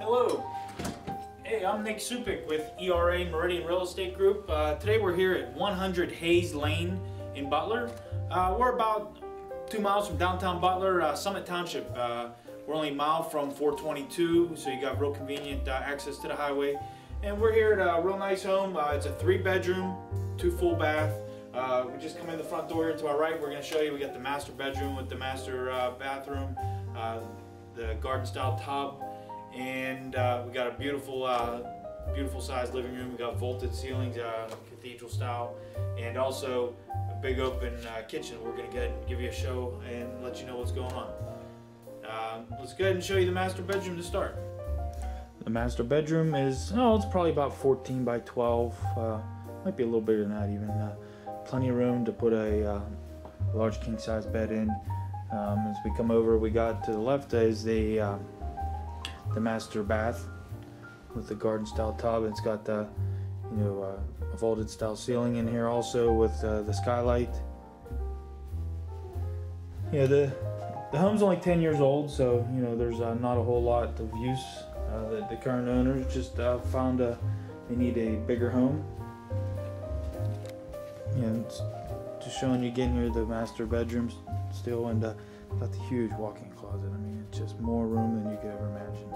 Hello. Hey, I'm Nick Supik with ERA Meridian Real Estate Group. Uh, today we're here at 100 Hays Lane in Butler. Uh, we're about two miles from downtown Butler, uh, Summit Township. Uh, we're only a mile from 422, so you got real convenient uh, access to the highway. And we're here at a real nice home. Uh, it's a three bedroom, two full bath. we just come in the front door here to our right. We're going to show you. We got the master bedroom with the master bathroom, the garden style tub and uh, we got a beautiful uh, beautiful sized living room. We got vaulted ceilings, uh, cathedral style, and also a big open uh, kitchen. We're gonna get give you a show and let you know what's going on. Uh, let's go ahead and show you the master bedroom to start. The master bedroom is oh, it's probably about 14 by 12. Uh, might be a little bigger than that even. plenty of room to put a large king size bed in. Um, as we come over, we got to the left is the the master bath with the garden style tub. It's got the you know uh, a vaulted style ceiling in here also with uh, the skylight. Yeah, the the home's only 10 years old, so you know there's uh, not a whole lot of use. Uh, the, the, current owners just uh, found a they need a bigger home. And just showing you again here the master bedrooms still and uh, got the huge walk-in closet. I mean, it's just more room than you could ever imagine.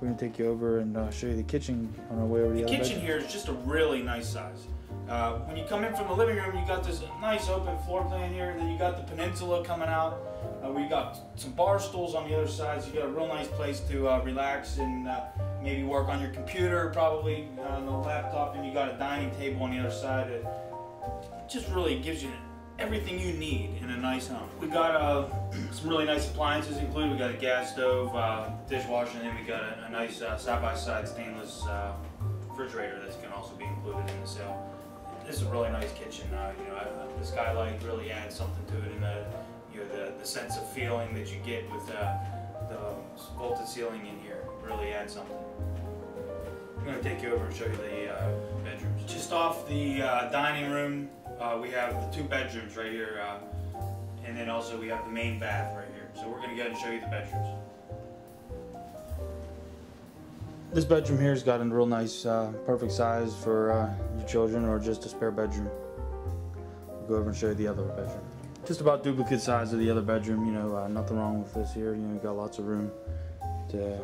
We're gonna take you over and uh, show you the kitchen on our way over the, the kitchen bedroom. here is just a really nice size. Uh, when you come in from the living room, you got this nice open floor plan here. Then you got the peninsula coming out. Uh, we got some bar stools on the other side, so you got a real nice place to uh, relax and uh, maybe work on your computer, probably on the laptop. And you got a dining table on the other side. It just really gives you everything you need in a nice home. We got uh, some really nice appliances included. We got a gas stove, uh, dishwasher, and then we got a, a nice side-by-side uh, -side stainless uh, refrigerator that can also be included in the sale. Really nice kitchen. Uh, you know, the skylight really adds something to it, and the you know the, the sense of feeling that you get with uh, the vaulted ceiling in here really adds something. I'm going to take you over and show you the bedrooms. Just off the dining room uh, we have the two bedrooms right here, uh, and then also we have the main bath right here. So we're going to go ahead and show you the bedrooms. This bedroom here's got a real nice, uh, perfect size for uh, your children or just a spare bedroom. We'll go over and show you the other bedroom. Just about duplicate size of the other bedroom, you know, uh, nothing wrong with this here. You know, you got lots of room to,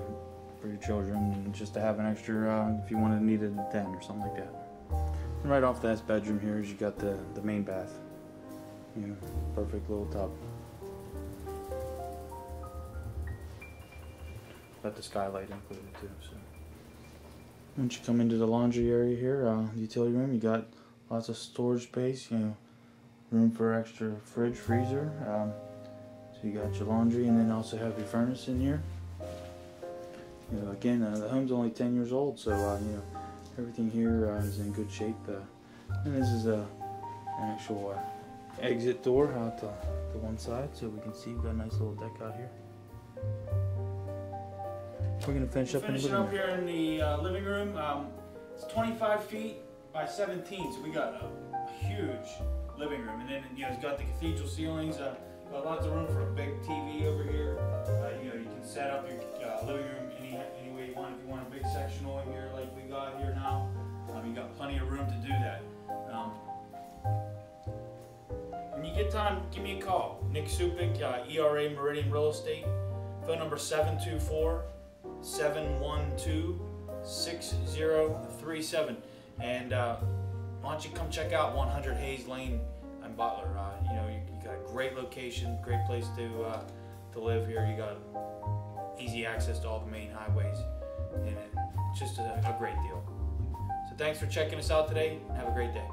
for your children, just to have an extra, uh, if you wanted to need it a den or something like that. And right off this bedroom here is you got the, the main bath. You know, perfect little tub. Got the skylight included too. So once you come into the laundry area here, uh, utility room, you got lots of storage space. You know, room for extra fridge, freezer. Um, so you got your laundry, and then also have your furnace in here. You know, again, uh, the home's only 10 years old, so uh, you know Everything here uh, is in good shape. Uh, and this is a, an actual uh, exit door out to, to one side so we can see we've got a nice little deck out here. We're going to finish up Finishing in the living room. up here in the uh, living room. Um, it's 25 feet by 17, so we got a, a, huge living room. And then, you know, it's got the cathedral ceilings. Uh, got lots of room for a big TV over here. Uh, you know, you can set up your uh, living room any, any way you want. If you want a big sectional in here like we got here now, um, you got plenty of room to do that. Um, when you get time, give me a call. Nick Supik, uh, ERA Meridian Real Estate. Phone number 724 712 6037. And uh, why don't you come check out 100 Hays Lane in Butler? Uh, you know, you, you, got a great location, great place to uh, to live here. You got easy access to all the main highways, and it's just a, a great deal. So thanks for checking us out today. Have a great day.